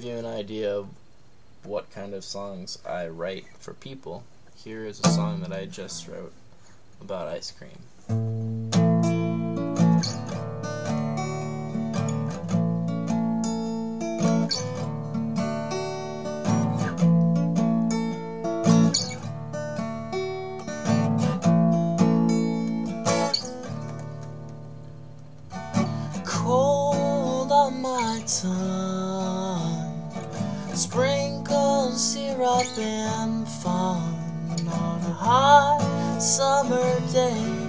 give you an idea of what kind of songs I write for people, here is a song that I just wrote about ice cream. Cold on my tongue, sprinkle syrup and fun on a hot summer day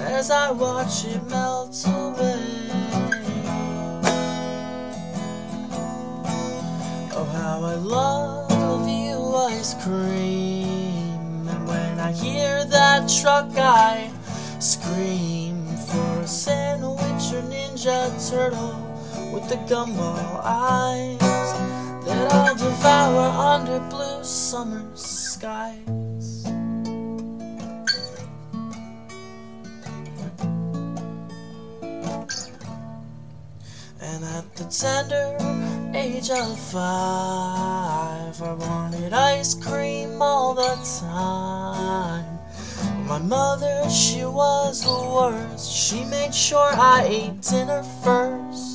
as I watch it melt away. Oh, how I love you, ice cream. And when I hear that truck, I scream for a sandwich or ninja turtle with the gumball eyes that I'll devour under blue summer skies. And at the tender age of five, I wanted ice cream all the time. My mother, she was the worst. She made sure I ate dinner first.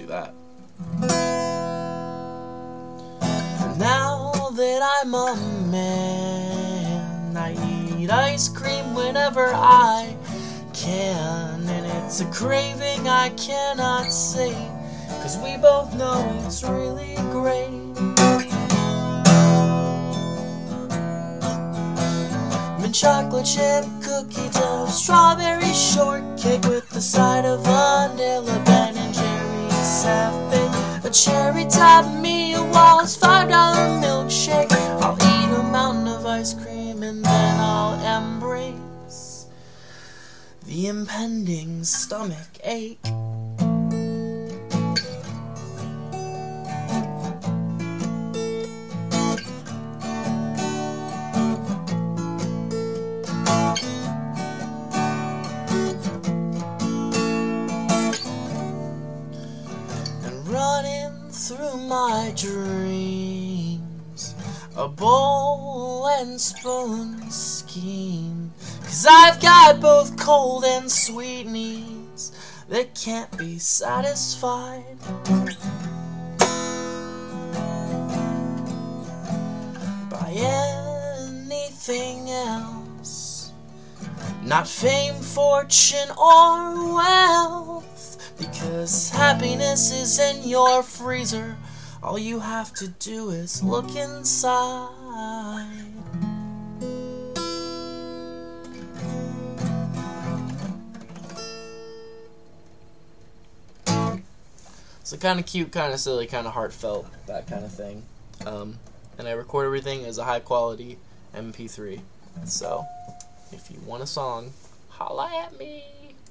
Do that. Now that I'm a man, I eat ice cream whenever I can. And it's a craving I cannot say. Cause we both know it's really great. Chocolate chip cookie dough, strawberry shortcake with the side of vanilla a cherry top me Mia Wallace, five dollar milkshake. I'll eat a mountain of ice cream and then I'll embrace the impending stomach ache. Through my dreams. A bowl and spoon scheme. Cause i've got both cold and sweet needs that can't be satisfied. By anything else. Not fame fortune or wealth because happiness is in your freezer. All you have to do is look inside. So kind of cute, kind of silly, kind of heartfelt, that kind of thing. Um, and I record everything as a high quality MP3. So if you want a song, holla at me.